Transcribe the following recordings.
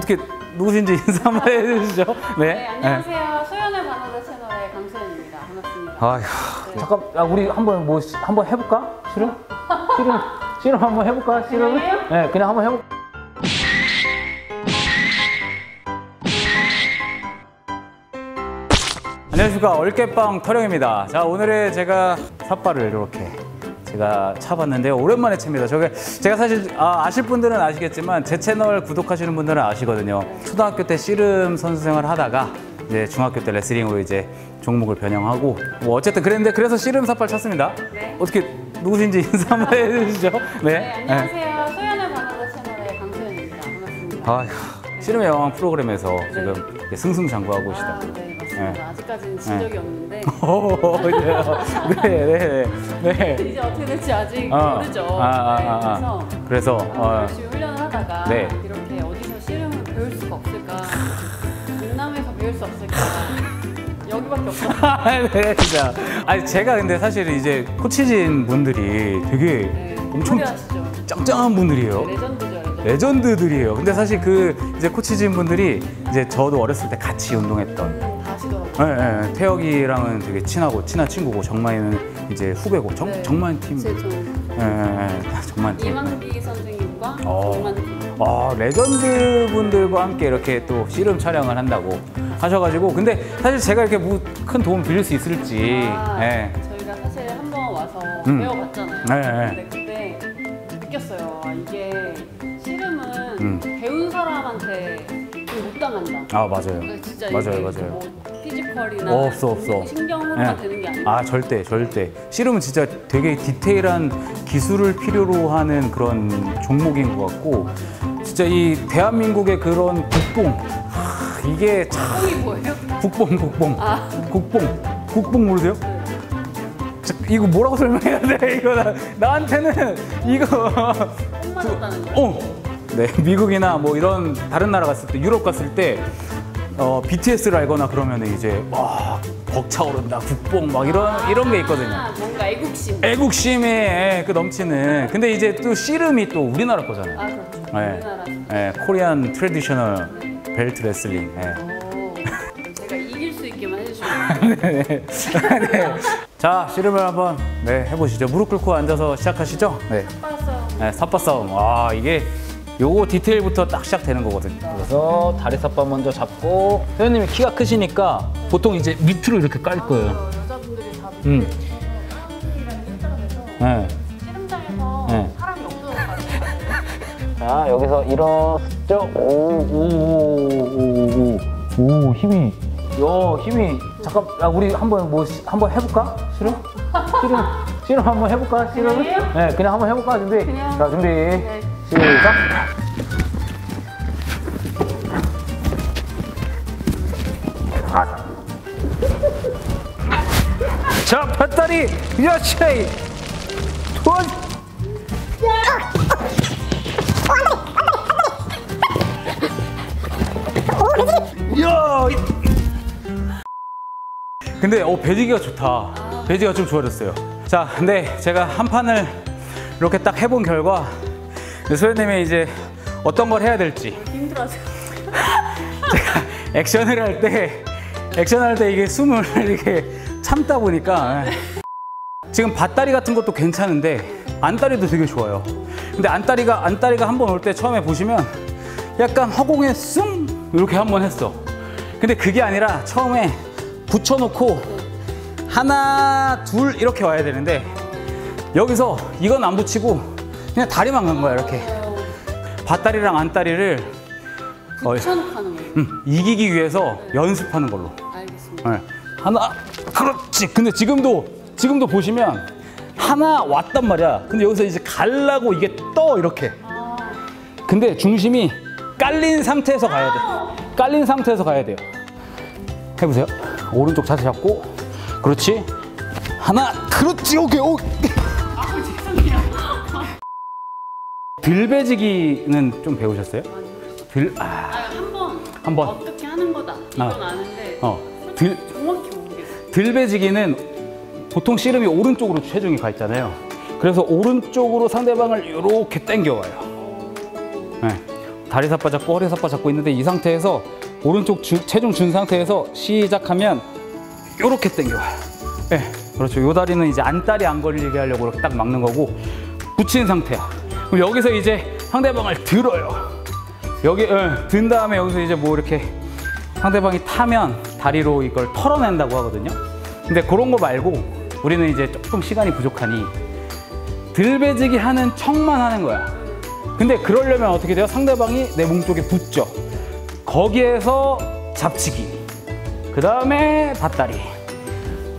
어떻게 누구신지 인사 한번 해주시죠. 네, 안녕하세요. 소연의 바나나 채널의 강소연입니다. 반갑습니다. 아휴, 잠깐, 야, 우리 한번 뭐, 시- 한번 해볼까? 실험? 실험, 실험 한번 해볼까? 실험? 네, 그냥 한번 해볼까? 안녕하십니까. 얼깨빵 터령입니다. 자, 오늘의 제가 삿발을 이렇게 제가 차봤는데요. 오랜만에 칩니다. 저게 제가 사실 아, 아실 분들은 아시겠지만 제 채널 구독하시는 분들은 아시거든요. 초등학교 때 씨름 선수 생활 하다가 이제 중학교 때 레슬링으로 이제 종목을 변형하고 뭐 어쨌든 그랬는데 그래서 씨름 삿발 쳤습니다. 네. 어떻게 누구신지 인사 한번 해주시죠. 네, 안녕하세요. 소연의 바나나 채널의 강소연입니다. 반갑습니다. 아휴, 씨름의 여왕 프로그램에서 지금 이제 승승장구하고 아, 계시다. 네, 맞습니다. 네. 아직까지는 진 적이 없는데 오, 네, 네, 네. 네. 이제 어떻게 될지 아직 어. 모르죠. 아, 아, 네, 아, 아. 그래서 그래서 한번 어, 열심히 훈련을 하다가 네. 이렇게 어디서 씨름을 배울 수가 없을까? 강남에서 배울 수 없을까? 여기밖에 없어. 네, 진짜. 아니 제가 근데 사실 이제 코치진 분들이 되게 네, 엄청. 짱짱한 분들이에요. 레전드죠, 레전드. 레전드들이에요. 근데 사실 그 이제 코치진 분들이 이제 저도 어렸을 때 같이 운동했던. 네, 네. 태혁이랑은 되게 친하고 친한 친구고 정만이는 이제 후배고 정, 네. 정만 팀. 제 좀. 네, 네, 네. 정만 팀. 이만기 선생님과 어. 정만기 아, 레전드 분들과 함께 이렇게 또 씨름 촬영을 한다고 하셔가지고 근데 사실 제가 이렇게 뭐 큰 도움 드릴 수 있을지 아, 예. 저희가 사실 한번 와서 음. 배워봤잖아요. 네, 근데 그때 느꼈어요. 아, 이게 씨름은 음. 배운 사람한테 좀못 당한다. 아 맞아요 그러니까 진짜 맞아요 맞아요 뭐 피지컬이나 어, 없어, 없어. 신경으로만 예. 되는 게 아니라 아 절대 절대 씨름은 진짜 되게 디테일한 기술을 필요로 하는 그런 종목인 것 같고 진짜 이 대한민국의 그런 국뽕 하, 이게 참 뽕이 뭐예요? 국뽕 국뽕 아. 국뽕 국뽕 모르세요? 자, 이거 뭐라고 설명해야 돼? 이거 나, 나한테는 이거 거. 어. 네, 미국이나 뭐 이런 다른 나라 갔을 때 유럽 갔을 때 어, BTS를 알거나 그러면 이제 와 벅차오른다 국뽕 막 이런 이런 게 있거든요. 아, 뭔가 애국심. 애국심이 예, 그 넘치는. 근데 이제 또 씨름이 또 우리나라 거잖아요. 아 그렇죠. 네. 우리나라. 예, Korean traditional belt wrestling. 예. 오, 제가 이길 수 있게만 해주시면. 네. 네. 자, 씨름을 한번 네, 해보시죠. 무릎 꿇고 앉아서 시작하시죠. 네. 빠졌어요. 네, 삿바 싸움. 아, 이게 요거 디테일부터 딱 시작되는 거거든요. 그래서 다리 삿바 먼저 잡고 회원님이 키가 크시니까 보통 이제 밑으로 이렇게 깔 거예요. 어, 여자분들이 다 음. 일자로 해서 네. 씨름장에서 네. 사람이 없어서 자, 여기서 일어섰죠. 오, 오, 오, 오, 오, 힘이. 야, 힘이. 잠깐, 야, 우리 한번 뭐, 시- 한번 해볼까? 실험? 실험? 실험 한번 해볼까? 그냥요? 네, 그냥 한번 해볼까? 준비. 그냥. 자, 준비. 네. 시작. 자, 뱃다리, 여차이, 돈. 야! 근데 어 배지기가 좋다. 배지가 좀 좋아졌어요. 자, 근데 제가 한 판을 이렇게 딱 해본 결과 소연님이 이제 어떤 걸 해야 될지 힘들어하세요. 제가 액션을 할 때 액션 할 때 이게 숨을 이렇게 참다 보니까 지금 밭다리 같은 것도 괜찮은데 안다리도 되게 좋아요. 근데 안다리가 안다리가 한 번 올 때 처음에 보시면 약간 허공에 숭 이렇게 한 번 했어. 근데 그게 아니라 처음에 붙여놓고 하나 둘 이렇게 와야 되는데 여기서 이건 안 붙이고 그냥 다리만 간 거야 이렇게 밭다리랑 안다리를 어, 거예요. 음, 이기기 위해서 연습하는 걸로. 알겠습니다. 네. 하나, 그렇지. 근데 지금도 지금도 보시면 하나 왔단 말이야. 근데 여기서 이제 갈라고 이게 떠 이렇게. 아, 근데 중심이 깔린 상태에서 가야 돼. 깔린 상태에서 가야 돼요. 해보세요. 오른쪽 자세 잡고, 그렇지. 하나, 그렇지. 오케이, 오. 들배지기는 좀 배우셨어요? 들, 아, 한번 한 번. 어떻게 하는 거다 이건 아. 아. 는데 어, 들, 정확히 모르겠어요. 들배지기는 보통 씨름이 오른쪽으로 체중이 가 있잖아요. 그래서 오른쪽으로 상대방을 이렇게 당겨와요. 네. 다리 삿바 잡고 허리 삿바 잡고 있는데 이 상태에서 오른쪽 주- 체중 준 상태에서 시작하면 이렇게 당겨요. 네, 그렇죠. 요 다리는 이제 안다리 안 걸리게 하려고 이렇게 딱 막는 거고 붙인 상태야. 그럼 여기서 이제 상대방을 들어요. 여기 예, 든 다음에 여기서 이제 뭐 이렇게 상대방이 타면 다리로 이걸 털어낸다고 하거든요. 근데 그런 거 말고 우리는 이제 조금 시간이 부족하니 들배지기 하는 척만 하는 거야. 근데 그러려면 어떻게 돼요? 상대방이 내 몸 쪽에 붙죠. 거기에서 잡치기. 그 다음에 밭다리.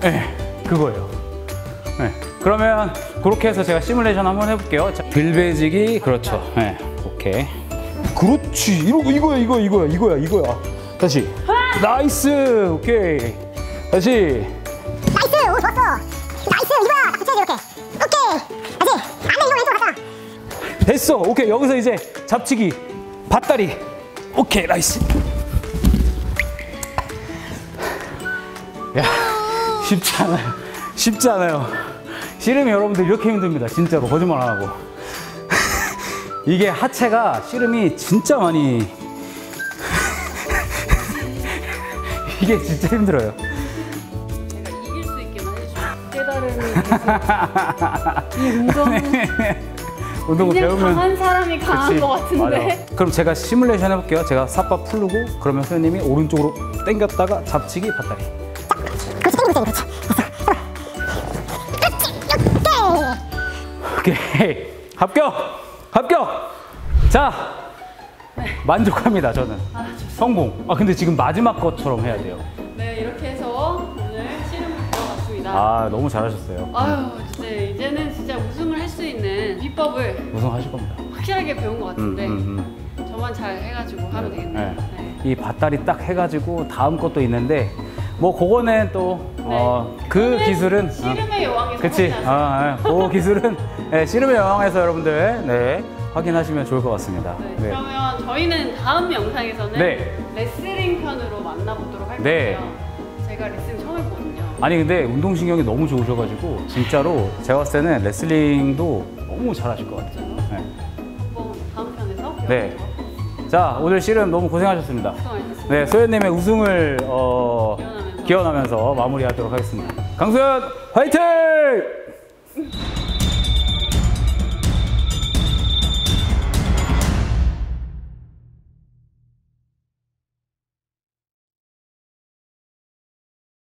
예, 그거예요. 예, 그러면 그렇게 해서 제가 시뮬레이션 한번 해볼게요. 자, 들배지기, 그렇죠. 예, 오케이. 그렇지. 이러고 이거야, 이거, 이거야, 이거야, 이거야. 다시. nice. 오케이. 다시. nice! 오, 좋았어! nice! 이거야! 붙여야지, 이렇게. 오케이! 다시! 안 돼, 이거 왼쪽 갔다! 됐어. 오케이. 여기서 이제 잡치기. 밭다리. 오케이. nice. 야, 쉽지 않아요. 쉽지 않아요. 씨름이 여러분들 이렇게 힘듭니다. 진짜로. 거짓말 안 하고. 이게 하체가 씨름이 진짜 많이. 이게 진짜 힘들어요. 이길 수 있게만 이 운동은 운동을 그냥 배우면. 강한 사람이 강한 그치? 것 같은데. 맞아. 그럼 제가 시뮬레이션 해볼게요. 제가 삿바 풀르고 그러면 선생님이 오른쪽으로 당겼다가 잡치기 밭다리. 그렇지, 있지, 그렇지. 오케이! 합격 합격. 자 만족합니다 저는. 성공. 아 근데 지금 마지막 것처럼 해야 돼요. 네 이렇게 해서 오늘 씨름을 배워봤습니다. 아 너무 잘하셨어요. 아유 진짜 이제는 진짜 우승을 할 수 있는 비법을 우승하실 겁니다. 확실하게 배운 것 음, 같은데 음, 저만 잘 해가지고 하면 되겠네요. 네. 네. 이 밭다리 딱 해가지고 다음 것도 있는데 뭐 그거는 또 어, 그 네. 기술은 어, 씨름의 여왕에서 그치. 확인하세요. 아, 아, 그 기술은 네, 씨름의 여왕에서 여러분들 네, 확인하시면 좋을 것 같습니다. 네, 네. 그러면 저희는 다음 영상에서는 네. 레슬링 편으로 만나보도록 할 네. 거예요. 제가 레슬링 처음 해보거든요. 아니 근데 운동신경이 너무 좋으셔가지고 진짜로 제가 봤을 때는 레슬링도 너무 잘하실 것 같아요. 네. 한번 다음 편에서 네. 자 오늘 씨름 너무 고생하셨습니다. 수고하셨습니다. 네 소연님의 우승을 어, 기원하면서. 마무리하도록 하겠습니다. 강소연 화이팅!